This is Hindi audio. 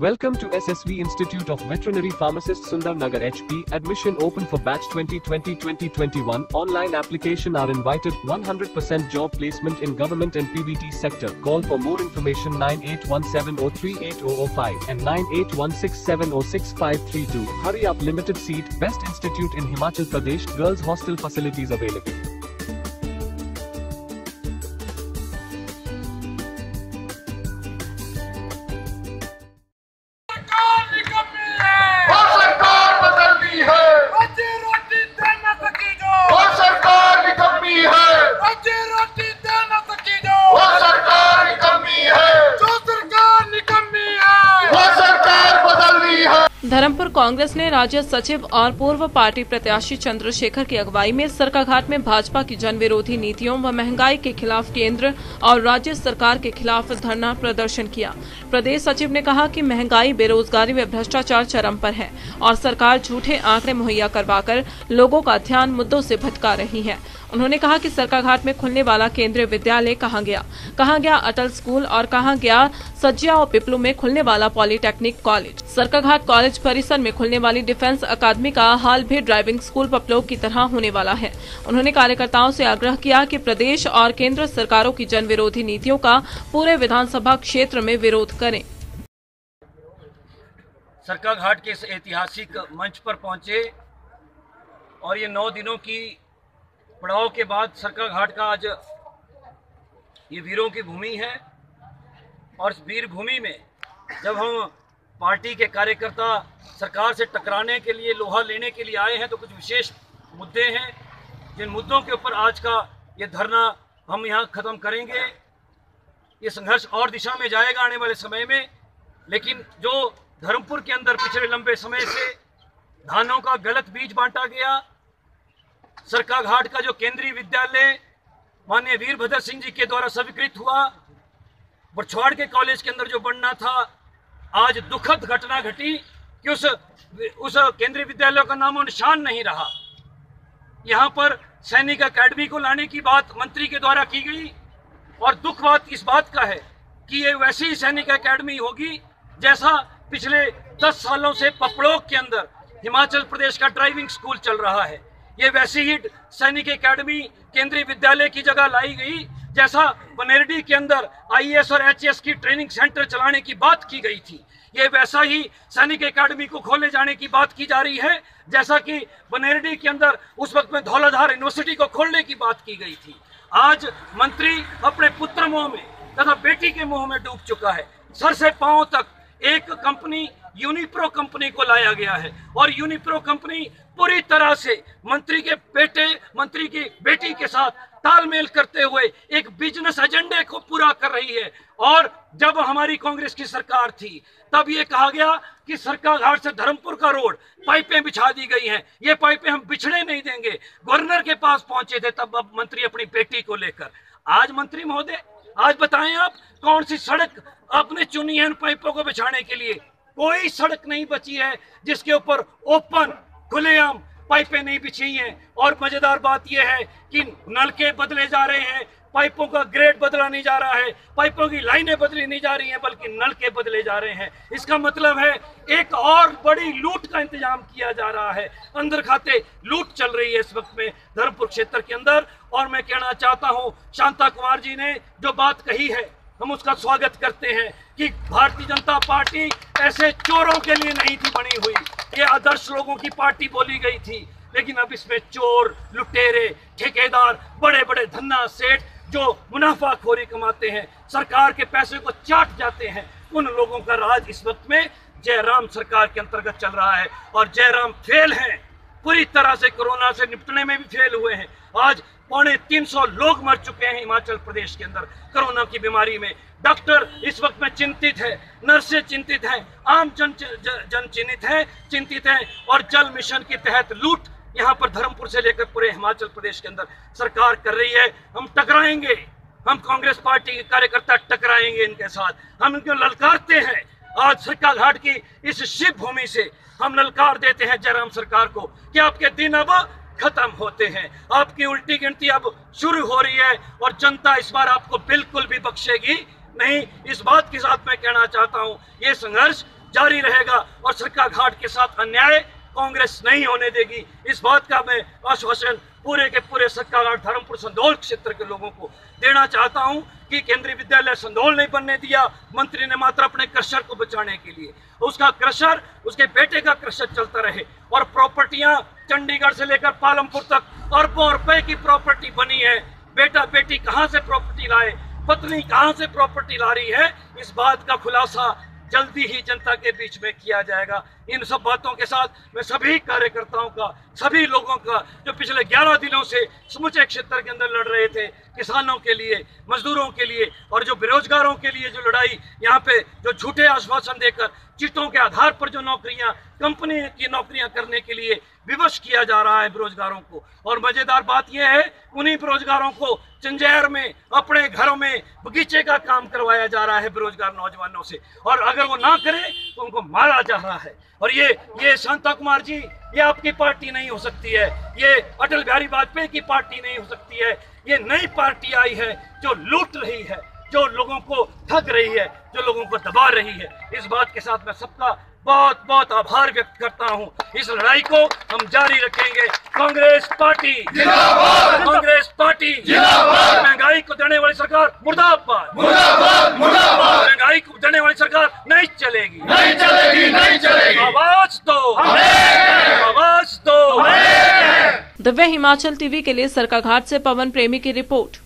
Welcome to SSV Institute of Veterinary Pharmacist Sundar Nagar HP. Admission open for batch 2020-2021. Online application are invited. 100% job placement in government and PVT sector. Call for more information 9817038005 and 9816706532. Hurry up limited seat. Best institute in Himachal Pradesh. Girls hostel facilities available. Congress ने राज्य सचिव और पूर्व पार्टी प्रत्याशी चंद्रशेखर की अगुवाई में सरकाघाट में भाजपा की जन विरोधी नीतियों व महँगाई के खिलाफ केंद्र और राज्य सरकार के खिलाफ धरना प्रदर्शन किया। प्रदेश सचिव ने कहा कि महँगाई, बेरोजगारी व भ्रष्टाचार चरम पर है और सरकार झूठे आंकड़े मुहैया करवाकर लोगों का ध्यान मुद्दों से भटका रही है। उन्होंने कहा कि सरकाघाट में खुलने वाला केंद्रीय विद्यालय कहा गया? कहा गया अटल स्कूल और कहा गया सज्जिया और पिपलू में खुलने वाला पॉलिटेक्निक कॉलेज? सरकाघाट कॉलेज परिसर में खुलने वाली डिफेंस अकादमी का हाल भी ड्राइविंग स्कूल पपलोग की तरह होने वाला है। उन्होंने कार्यकर्ताओं से आग्रह किया कि प्रदेश और केंद्र सरकारों की जन विरोधी नीतियों का पूरे विधानसभा क्षेत्र में विरोध करें। सरका घाट के इस ऐतिहासिक मंच पर पहुँचे और ये नौ दिनों की पड़ाव के बाद सरका घाट का आज ये वीरों की भूमि है। और वीर भूमि में जब हम पार्टी के कार्यकर्ता सरकार से टकराने के लिए, लोहा लेने के लिए आए हैं तो कुछ विशेष मुद्दे हैं। जिन मुद्दों के ऊपर आज का ये धरना हम यहाँ ख़त्म करेंगे। ये संघर्ष और दिशा में जाएगा आने वाले समय में, लेकिन जो धर्मपुर के अंदर पिछले लंबे समय से धानों का गलत बीज बांटा गया, सरका घाट का जो केंद्रीय विद्यालय माननीय वीरभद्र सिंह जी के द्वारा स्वीकृत हुआ, बरछवाड़ के कॉलेज के अंदर जो बनना था आज दुखद घटना घटी कि उस उस केंद्रीय विद्यालय का नामो निशान नहीं रहा। यहाँ पर सैनिक अकेडमी को लाने की बात मंत्री के द्वारा की गई और दुख बात इस बात का है कि ये वैसी ही सैनिक अकेडमी होगी जैसा पिछले दस सालों से पपड़ोक के अंदर हिमाचल प्रदेश का ड्राइविंग स्कूल चल रहा है। ये वैसी ही सैनिक अकेडमी केंद्रीय विद्यालय की जगह लाई गई जैसा बनेरडी के अंदर आईएएस और एचएएस की ट्रेनिंग सेंटर चलाने की बात की गई थी, ये वैसा ही सैनिक अकेडमी को खोले जाने की बात की जा रही है, जैसा कि बनेरडी के अंदर उस वक्त में धौलाधार यूनिवर्सिटी को खोलने की बात की गई थी। आज मंत्री अपने पुत्र मुँह में तथा बेटी के मुँह में डूब चुका है। सर से पाँव तक एक कंपनी, यूनिप्रो कंपनी को लाया गया है और यूनिप्रो कंपनी पूरी तरह से मंत्री के बेटे, मंत्री की बेटी के साथ तालमेल करते हुए एक बिज़नेस एजेंडे को पूरा कर रही है। और जब हमारी कांग्रेस की सरकार थी, तब ये कहा गया कि सरकार घाट से धर्मपुर का रोड पाइपें बिछा दी गई हैं। ये पाइपें हम बिछड़े नहीं देंगे। गवर्नर के पास पहुँचे थे, तब अब मंत्री अपनी बेटी को लेकर। आज मंत्री महोदय, आज बताएँ आप, कौन सी सड़क आपने चुनी है पाइपों को बिछाने के लिए? कोई सड़क नहीं बची है जिसके ऊपर ओपन खुलेआम पाइपें नहीं बिछी हैं। और मज़ेदार बात यह है कि नलके बदले जा रहे हैं, पाइपों का ग्रेड बदला नहीं जा रहा है, पाइपों की लाइनें बदली नहीं जा रही हैं, बल्कि नलके बदले जा रहे हैं। इसका मतलब है एक और बड़ी लूट का इंतज़ाम किया जा रहा है। अंदर खाते लूट चल रही है इस वक्त में धर्मपुर क्षेत्र के अंदर। और मैं कहना चाहता हूँ, शांता कुमार जी ने जो बात कही है, हम उसका स्वागत करते हैं कि भारतीय जनता पार्टी ऐसे चोरों के लिए नहीं थी बनी हुई। ये आदर्श लोगों की पार्टी बोली गई थी। लेकिन अब इसमें चोर, लुटेरे, ठेकेदार बड़े बड़े धन्ना सेठ जो मुनाफाखोरी कमाते हैं, सरकार के पैसे को चाट जाते हैं, उन लोगों का राज इस वक्त में जयराम सरकार के अंतर्गत चल रहा है। और जयराम फेल हैं। पूरी तरह से कोरोना से निपटने में भी फेल हुए हैं। आज पौने तीन सौ लोग मर चुके हैं हिमाचल प्रदेश के अंदर कोरोना की बीमारी में। डॉक्टर इस वक्त में चिंतित है, नर्सें चिंतित हैं, आम जन जन चिन्हित है, चिंतित हैं और जल मिशन के तहत लूट यहाँ पर धर्मपुर से लेकर पूरे हिमाचल प्रदेश के अंदर सरकार कर रही है। हम टकराएँगे, हम कांग्रेस पार्टी के कार्यकर्ता टकराएँगे इनके साथ। हम इनको ललकारते हैं। आज सरका घाट की इस शिव भूमि से हम ललकार देते हैं जयराम सरकार को कि आपके दिन अब खत्म होते हैं। आपकी उल्टी गिनती अब शुरू हो रही है और जनता इस बार आपको बिल्कुल भी बख्शेगी नहीं, इस बात के साथ मैं कहना चाहता हूँ, ये संघर्ष जारी रहेगा और सरकार घाट के साथ अन्याय कांग्रेस नहीं होने देगी। इस बात का मैं आश्वासन पूरे के पूरे सरकार धर्मपुर संदौल क्षेत्र के लोगों को देना चाहता हूँ कि केंद्रीय विद्यालय संदौल नहीं बनने दिया, मंत्री ने मात्र अपने क्रशर को बचाने के लिए। उसका क्रशर, उसके बेटे का क्रशर चलता रहे और प्रॉपर्टियाँ चंडीगढ़ से लेकर पालमपुर तक अरबों रुपए की प्रॉपर्टी बनी है। बेटा बेटी कहाँ से प्रॉपर्टी लाए? पत्नी कहाँ से प्रॉपर्टी ला रही है? इस बात का खुलासा जल्दी ही जनता के बीच में किया जाएगा। इन सब बातों के साथ मैं सभी कार्यकर्ताओं का सभी लोगों का जो पिछले 11 दिनों से समूचे क्षेत्र के अंदर लड़ रहे थे, किसानों के लिए, मजदूरों के लिए और जो बेरोजगारों के लिए जो लड़ाई यहाँ पे जो झूठे आश्वासन देकर, चिटों के आधार पर जो नौकरियाँ, कंपनी की नौकरियाँ करने के लिए विवश किया जा रहा है बेरोजगारों को। और मज़ेदार बात यह है, उन्हीं बेरोजगारों को चंजैर में, अपने घरों में बगीचे का काम करवाया जा रहा है बेरोजगार नौजवानों से। और अगर वो ना करे तो उनको मारा जा रहा है। और ये ये शांता कुमार जी ये आपकी पार्टी नहीं हो सकती है। ये अटल बिहारी वाजपेयी की पार्टी नहीं हो सकती है। ये नई पार्टी आई है जो लूट रही है जो लोगों को ठग रही है जो लोगों को दबा रही है। इस बात के साथ मैं सबका बहुत बहुत आभार व्यक्त करता हूँ। इस लड़ाई को हम जारी रखेंगे। कांग्रेस पार्टी। कांग्रेस पार्टी। महँगाई को देने वाली सरकार मुर्दाबाद। महँगाई को देने वाली सरकार नहीं चलेगी। नहीं चलेगी नहीं चलेगी। आवाज़ दो। दिव्य हिमाचल टीवी के लिए सरकाघाट से पवन प्रेमी की रिपोर्ट।